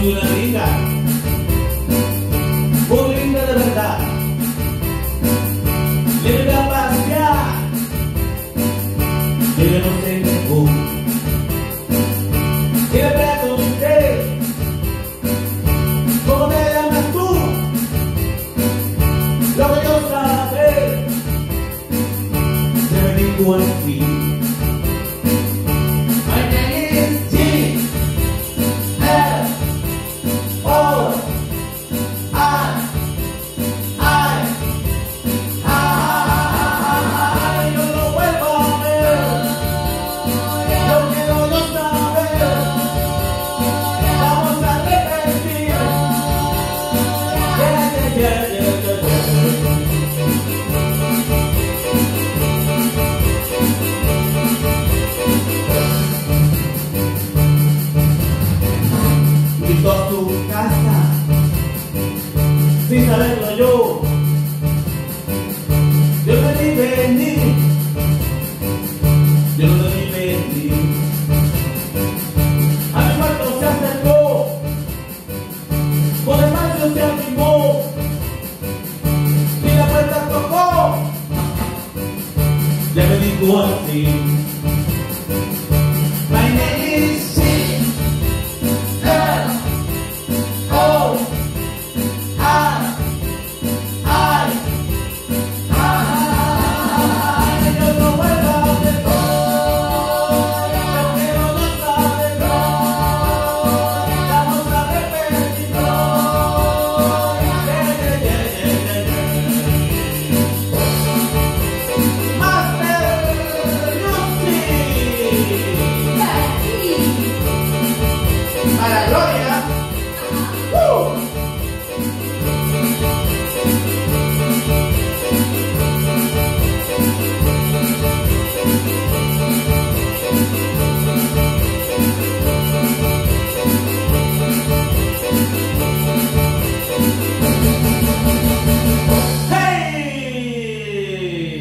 una linda, muy linda de verdad, viene a pasear, ella no se negó, y le pregunté, ¿cómo te llamas tú? Lo que yo sabré, se me dijo al fin. Visitó tu casa sin saberlo yo. Yo no te yo no te. A mi cuarto se acercó, por el patio se animó. one thing para gloria.